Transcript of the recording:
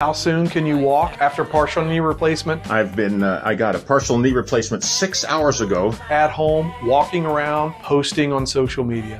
How soon can you walk after partial knee replacement? I've been, uh, I got a partial knee replacement six hours ago. At home, walking around, posting on social media.